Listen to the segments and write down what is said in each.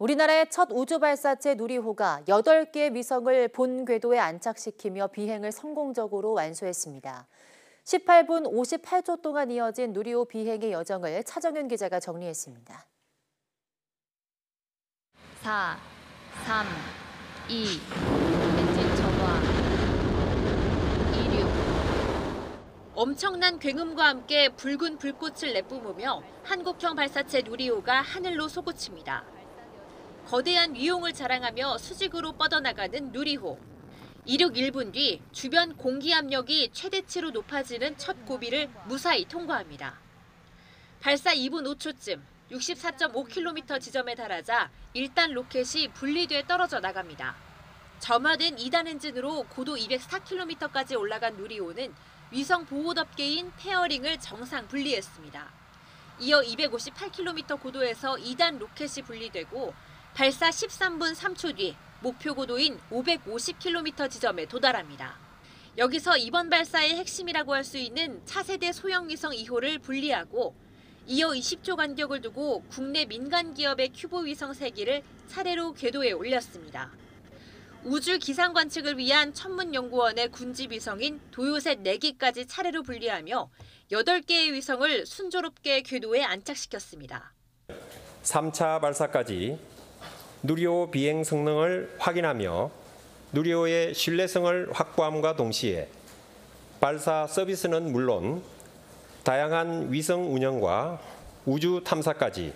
우리나라의 첫 우주 발사체 누리호가 8개의 위성을 본 궤도에 안착시키며 비행을 성공적으로 완수했습니다. 18분 58초 동안 이어진 누리호 비행의 여정을 차정윤 기자가 정리했습니다. 4, 3, 2, 엔진 점화, 이륙. 엄청난 굉음과 함께 붉은 불꽃을 내뿜으며 한국형 발사체 누리호가 하늘로 솟구칩니다. 거대한 위용을 자랑하며 수직으로 뻗어나가는 누리호. 이륙 1분 뒤 주변 공기 압력이 최대치로 높아지는 첫 고비를 무사히 통과합니다. 발사 2분 5초쯤 64.5km 지점에 달하자 1단 로켓이 분리돼 떨어져 나갑니다. 점화된 2단 엔진으로 고도 204km까지 올라간 누리호는 위성 보호 덮개인 페어링을 정상 분리했습니다. 이어 258km 고도에서 2단 로켓이 분리되고 발사 13분 3초 뒤 목표 고도인 550km 지점에 도달합니다. 여기서 이번 발사의 핵심이라고 할 수 있는 차세대 소형 위성 2호를 분리하고 이어 20초 간격을 두고 국내 민간 기업의 큐브 위성 3기를 차례로 궤도에 올렸습니다. 우주 기상 관측을 위한 천문연구원의 군집 위성인 도요셋 4기까지 차례로 분리하며 8개의 위성을 순조롭게 궤도에 안착시켰습니다. 3차 발사까지 누리호 비행 성능을 확인하며 누리호의 신뢰성을 확보함과 동시에 발사 서비스는 물론 다양한 위성 운영과 우주 탐사까지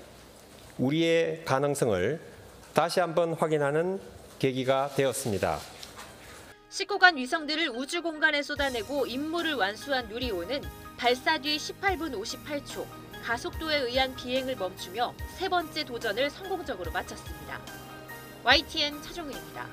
우리의 가능성을 다시 한번 확인하는 계기가 되었습니다. 19간 위성들을 우주 공간에 쏟아내고 임무를 완수한 누리호는 발사 뒤 18분 58초 가속도에 의한 비행을 멈추며 세 번째 도전을 성공적으로 마쳤습니다. YTN 차종우입니다.